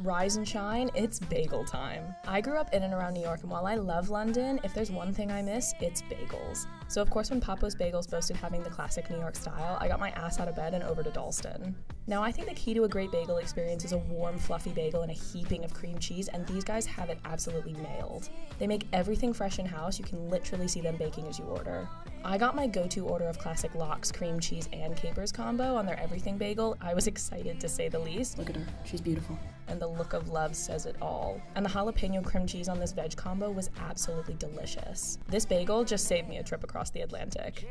Rise and shine, it's bagel time. I grew up in and around New York, and while I love London, if there's one thing I miss, it's bagels. So, of course, when Papo's Bagels boasted having the classic New York style, I got my ass out of bed and over to Dalston. Now, I think the key to a great bagel experience is a warm, fluffy bagel and a heaping of cream cheese, and these guys have it absolutely nailed. They make everything fresh in house, you can literally see them baking as you order. I got my go to order of classic lox, cream cheese, and capers combo on their everything bagel. I was excited to say the least. Look at her, she's beautiful. And the look of love says it all. And the jalapeno cream cheese on this veg combo was absolutely delicious. This bagel just saved me a trip across the Atlantic.